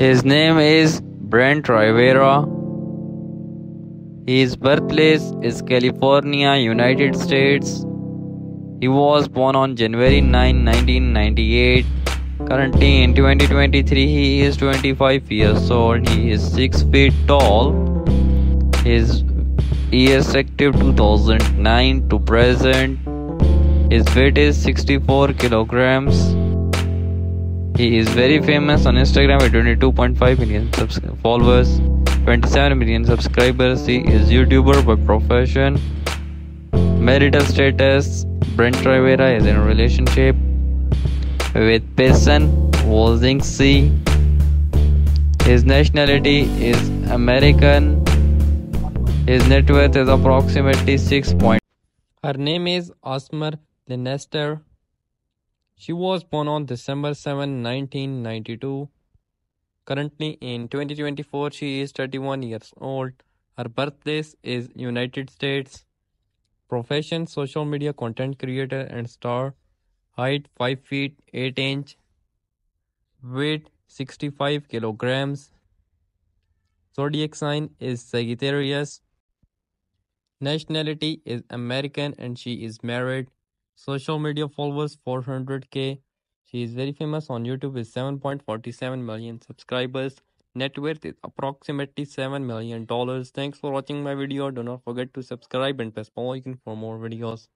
His name is Brent Rivera. His birthplace is California, United States. He was born on January 9, 1998. Currently in 2023, he is 25 years old. He is 6 feet tall. His years active 2009 to present. His weight is 64 kilograms. He is very famous on Instagram with 22.5 million followers, 27 million subscribers. He is YouTuber by profession. Marital status Brent Rivera is in a relationship with Pierson Wodzynski. His nationality is American. His net worth is approximately 6. Point. Her name is ASMR Linastar. She was born on December 7, 1992. Currently in 2024, she is 31 years old. Her birthplace is United States. Profession social media content creator and star. Height 5 feet 8 inch. Weight 65 kilograms. Zodiac sign is Sagittarius. Nationality is American and she is married. Social media followers 400k. She is very famous on YouTube with 7.47 million subscribers. Net worth is approximately $7 million. Thanks for watching my video. Do not forget to subscribe and press bell icon for more videos.